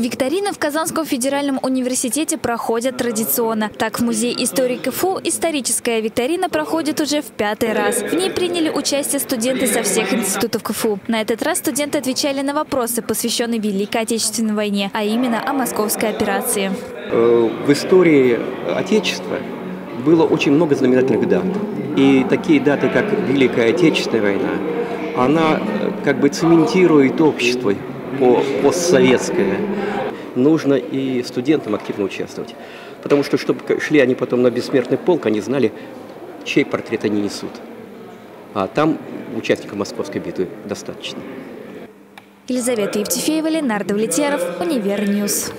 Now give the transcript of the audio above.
Викторины в Казанском федеральном университете проходят традиционно. Так, в Музее истории КФУ историческая викторина проходит уже в пятый раз. В ней приняли участие студенты со всех институтов КФУ. На этот раз студенты отвечали на вопросы, посвященные Великой Отечественной войне, а именно о московской операции. Э, в истории Отечества было очень много знаменательных дат. И такие даты, как Великая Отечественная война, она э, как бы цементирует общество по постсоветское нужно и студентам активно участвовать. Потому что, чтобы шли они потом на бессмертный полк, они знали, чей портрет они несут. А там участников Московской битвы достаточно. Елизавета Евтефеева, Ленардо Влетьяров, Univer News.